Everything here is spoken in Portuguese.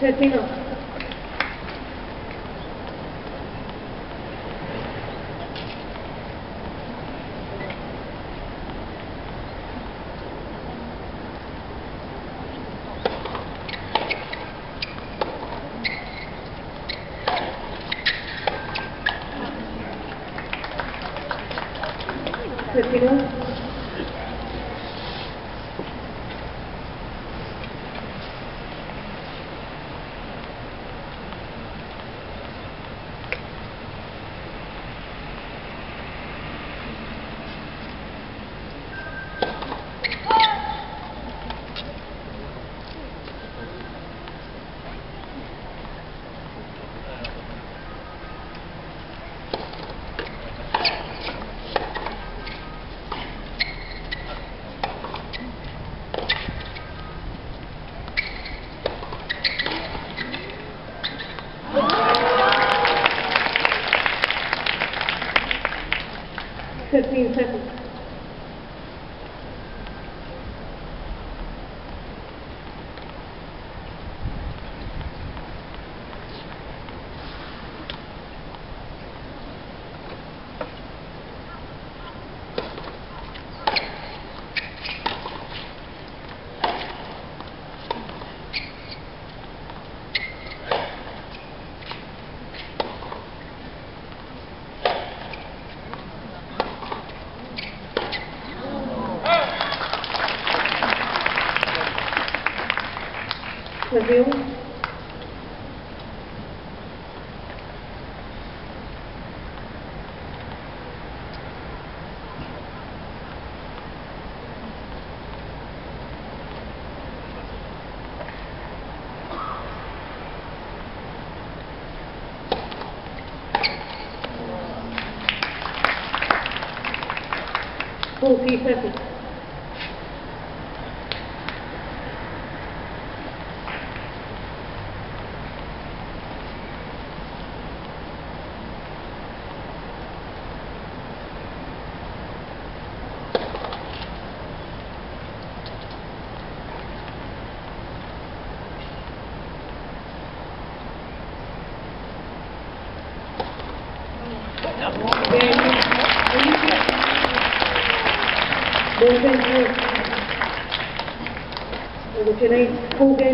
Terminó. Terminó. 确定确定 seconds. Defense. Defense. Thank you.